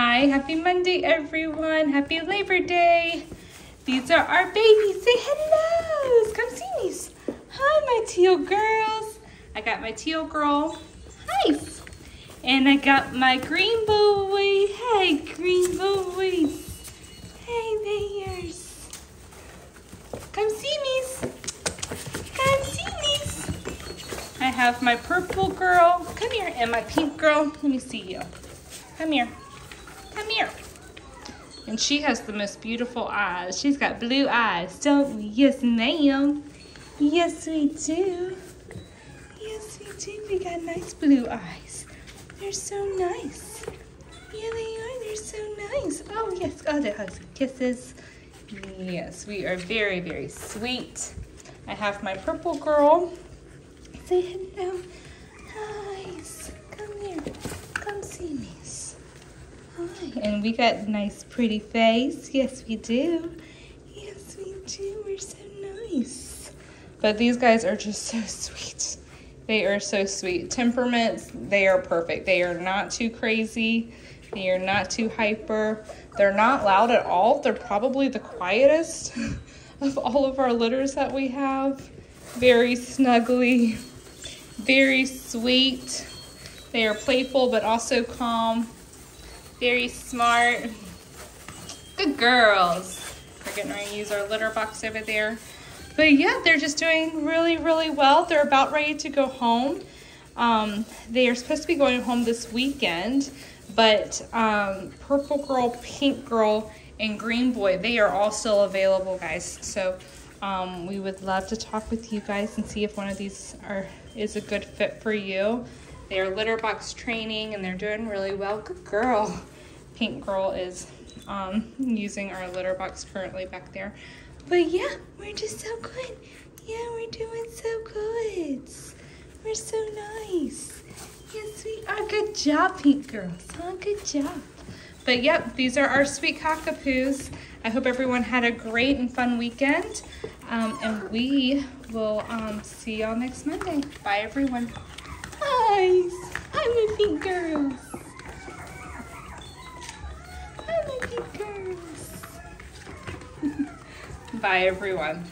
Hi, happy Monday, everyone. Happy Labor Day. These are our babies. Say hello. Come see me. Hi, my teal girls. I got my teal girl. Hi. And I got my green boy. Hey, green boy. Hey, there's. Come see me. Come see me. I have my purple girl. Come here. And my pink girl. Let me see you. Come here. Come here. And she has the most beautiful eyes. She's got blue eyes, don't we? Yes, ma'am. Yes, we do. Yes, we do. We got nice blue eyes. They're so nice. Yeah, they are. They're so nice. Oh, yes. Oh, the hugs and kisses. Yes, we are very, very sweet. I have my purple girl. Say hello. Nice. Come here. Come see me. Hi. And we got a nice pretty face. Yes, we do. Yes, we do. We're so nice. But these guys are just so sweet. They are so sweet. Temperaments, they are perfect. They are not too crazy. They are not too hyper. They're not loud at all. They're probably the quietest of all of our litters that we have. Very snuggly, very sweet. They are playful but also calm. Very smart. Good girls. We're getting ready to use our litter box over there. But yeah, they're just doing really, really well. They're about ready to go home. Um, they are supposed to be going home this weekend, but um, Purple Girl, Pink Girl, and Green Boy, they are all still available, guys. So um, we would love to talk with you guys and see if one of these are is a good fit for you. They are litter box training and they're doing really well. Good girl. Pink girl is um, using our litter box currently back there. But yeah, we're just so good. Yeah, we're doing so good. We're so nice. Yes, we are. Good job, pink girls. Oh, good job. But yep, these are our sweet cockapoos. I hope everyone had a great and fun weekend. Um, and we will um, see y'all next Monday. Bye, everyone. Hi, I'm a pink girl. I'm a pink girl. Bye, everyone.